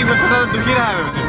ik ben vandaag het begin hebben.